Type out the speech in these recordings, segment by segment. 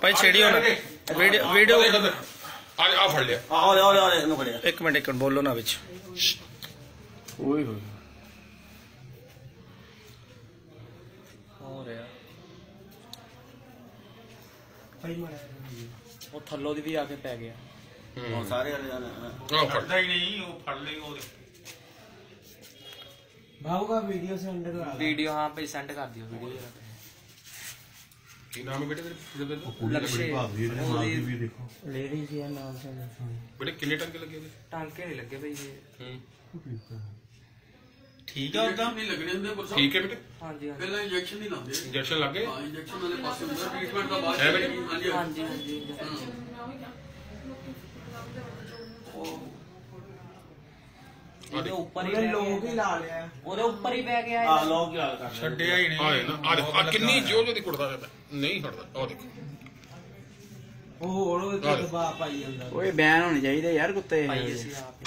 ਭਾਈ ਛੇੜਿਓ ਨਾ video video ਆ ਆ ਫੜ ਲਿਆ। ਆਹ ਲੈ ਆ ਲੈ ਇਹਨੂੰ ਫੜਿਆ ਇੱਕ ਮਿੰਟ ਇੱਕ ਮਿੰਟ ਬੋਲੋ ਨਾ ਵਿੱਚ। ਓਏ ਹੋਏ। ਹੋ ਰਿਹਾ ਉਹ ਥੱਲੋਂ ਦੀ ਵੀ ਆ ਕੇ ਪੈ ਗਿਆ। ਹੁਣ ਸਾਰੇ ਵਾਲੇ ਜਾਣੇ ਆ ਫੜ। ਹੀ ਨਹੀਂ ਉਹ ਫੜ ਲਈ ਉਹਦੇ। ਵੀਡੀਓ ਹਾਂ ਭਾਈ ਸੈਂਡ ਕਰ ਦਿਓ ਵੀਡੀਓ। ਜਰਾ ਕੀ ਨਾਮ ਹੈ ਬੇਟੇ ਤੇਰੇ? ਲਕਸ਼ੇ ਲੇਡੀ ਜੀ ਨਾਲ ਬੇਟੇ ਕਿੰਨੇ ਟੰਕੇ ਲੱਗੇ ਉਹਦੇ ਟਾਂਕੇ ਨਹੀਂ ਲੱਗੇ ਭਾਈ ਇਹ। ਠੀਕ ਆ। ਉਦਾਂ ਨਹੀਂ ਲੱਗਣੇ ਹੁੰਦੇ ਪਰ ਠੀਕ ਹੈ ਬੇਟੇ। ਹਾਂਜੀ ਹਾਂਜੀ। ਪਹਿਲਾਂ ਇੰਜੈਕਸ਼ਨ ਨਹੀਂ ਲਾਉਂਦੇ। ਇੰਜੈਕਸ਼ਨ ਲੱਗੇ ਹਾਂ ਇੰਜੈਕਸ਼ਨ ਵਾਲੇ ਪਾਸੇ ਹੁੰਦਾ ਟ੍ਰੀਟਮੈਂਟ ਦਾ ਬਾਅਦ ਹੈ ਬੇਟੇ? ਹਾਂਜੀ ਹਾਂਜੀ। ਹਾਂਜੀ ਉਹਦੇ ਉੱਪਰ ਹੀ ਲੋਕ ਹੀ ਲਾ ਲਿਆ। ਉਹਦੇ ਉੱਪਰ ਹੀ ਪੈ ਗਿਆ ਆ। ਲੋਕ ਕੀ ਹਾਲ ਕਰ ਛੱਡਿਆ ਹੀ ਨਹੀਂ। ਆ ਇਹ ਨਾ ਆ ਦੇਖੋ ਆ ਕਿੰਨੀ ਜੋ ਜੋ ਦੀ ਕੁੜਦਾ ਜਾਂਦਾ ਨਹੀਂ ਹਟਦਾ ਆ ਦੇਖੋ। ਉਹ ਹੋਰ ਉਹ ਦਬਾਅ ਪਾਈ ਜਾਂਦਾ। ਓਏ ਬਿਆਨ ਹੋਣੇ ਚਾਹੀਦੇ ਯਾਰ ਕੁੱਤੇ। ਭਾਈ ਅਸੀਂ ਆਪ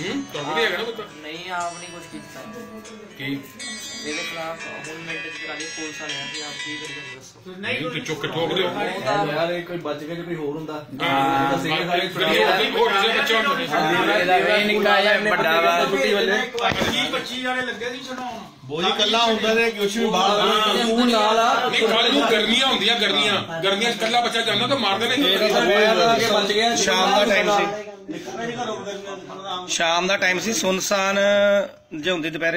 ਹੂੰ? ਤੁਹਾਨੂੰ ਹੈਗਾ ਨਾ ਪੁੱਤ। ਨਹੀਂ ਆਪ ਨਹੀਂ ਕੁਝ ਕੀਤਾ। ਕੀ? ਇਹਦੇ ਖਿਲਾਫ ਹੁਣ ਮਿੰਟ ਚ ਕਰਾ ਲਈ ਪੁਲਿਸ ਵਾਲਿਆਂ ਦੀ ਆਪ ਕੀ ਕਰੀਏ ਦੱਸੋ। ਨਹੀਂ ਕਿ ਚੁੱਕ ਕੇ ਠੋਕ ਦਿਓ ਉਹ ਤਾਂ ਯਾਰ ਇਹ ਕੋਈ ਬਚ ਗਿਆ ਜੇ ਕੋਈ ਹੋਰ ਹੁੰਦਾ? ਹਾਂ ਤਾਂ ਸੀਗੇ ਸਾਰੇ ਹੋਰ ਕਿਸੇ ਬੱਚਾ ਹੁੰਦਾ ਇਹਦਾ ਵੇ ਨਿੱਕਾ ਜਿਹਾ ਵੱਡਾ ਵਾ ਛੁੱਟੀ ਵੇਲੇ। 25 25 ਵਾਲੇ। ਲੱਗੇ ਸੀ ਛਡਾਉਣ ਬੋਲੀ ਕੱਲਾ ਹੁੰਦਾ ਤੇ ਕੁਛ ਵੀ ਬਾਹਰ ਮੂੰਹ ਨਾਲ ਆ। ਨਹੀਂ ਕੱਲ ਨੂੰ ਗਰਮੀਆਂ ਹੁੰਦੀਆਂ ਗਰਮੀਆਂ। ਗਰਮੀਆਂ 'ਚ ਕੱਲਾ ਬੱਚਾ ਜਾਂਦਾ ਤਾਂ ਮਾਰਦੇ ਨੇ। ਬਚ ਗਿਆ ਸ਼ਾਮ ਦਾ ਟਾਈਮ ਸੀ। ਸ਼ਾਮ ਦਾ ਟਾਈਮ ਸੀ ਸੁਨਸਾਨ ਜੇ ਹੁੰਦੀ ਦੁਪਹਿਰੇ।